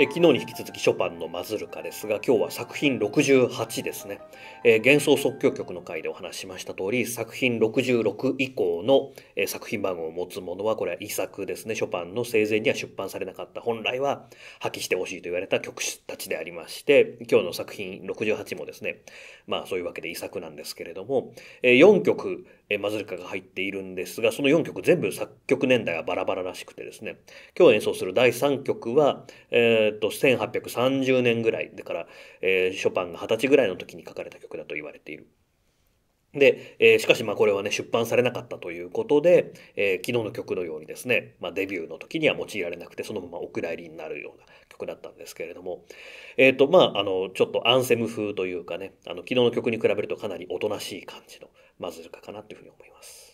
え昨日に引き続きショパンのマズルカですが今日は作品68ですね、えー、幻想即興曲の回でお話ししました通り作品66以降の、えー、作品番号を持つものはこれは遺作ですね。ショパンの生前には出版されなかった。本来は破棄してほしいと言われた曲たちでありまして今日の作品68もですねまあそういうわけで遺作なんですけれども、えー、4曲マズルカが入っているんですがその4曲全部作曲年代はバラバラらしくてですね今日演奏する第3曲は、えーと、1830年ぐらいだから、えー、ショパンが二十歳ぐらいの時に書かれた曲だと言われている。で、えー、しかしまあこれはね出版されなかったということで、えー、昨日の曲のようにですね、まあ、デビューの時には用いられなくてそのままお蔵入りになるような曲だったんですけれどもえっ、ー、とまああのちょっとアンセム風というかねあの昨日の曲に比べるとかなりおとなしい感じのマズルカかなというふうに思います。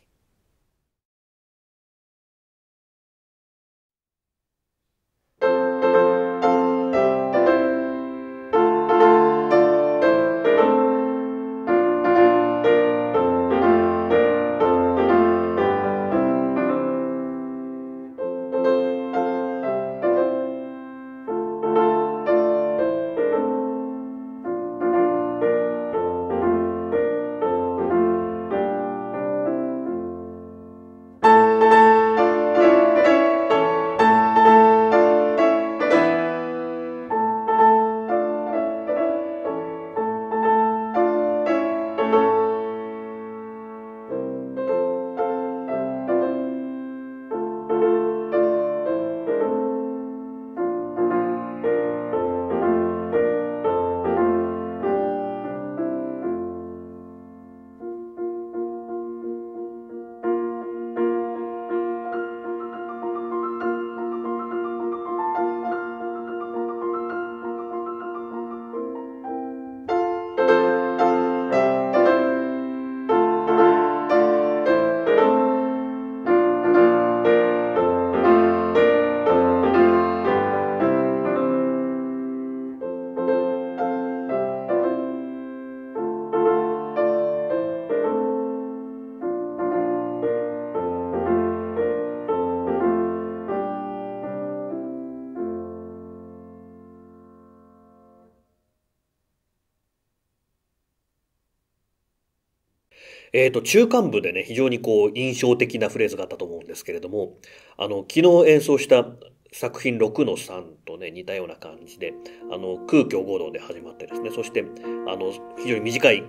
えっ、ー、と、中間部でね、非常にこう、印象的なフレーズがあったと思うんですけれども、あの、昨日演奏した作品6の3とね、似たような感じで、あの、空虚合同で始まってですね、そして、あの、非常に短い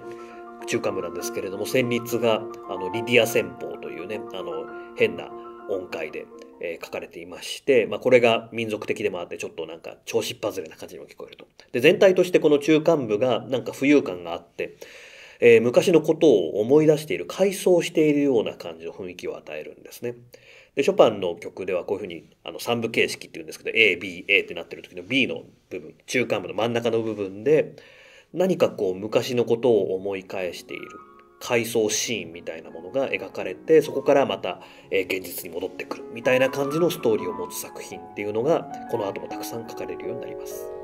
中間部なんですけれども、旋律が、あの、リディア戦法というね、あの、変な音階で、えー、書かれていまして、まあ、これが民族的でもあって、ちょっとなんか調子っ外れな感じにも聞こえると。で、全体としてこの中間部がなんか浮遊感があって、えー、昔のことを思い出している回想しているような感じの雰囲気を与えるんですね。でショパンの曲ではこういうふうにあの3部形式っていうんですけど ABA ってなってる時の B の部分中間部の真ん中の部分で何かこう昔のことを思い返している回想シーンみたいなものが描かれてそこからまた、え現実に戻ってくるみたいな感じのストーリーを持つ作品っていうのがこの後もたくさん書かれるようになります。